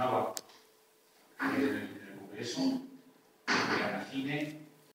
mencionaba en el, Congreso, de Cine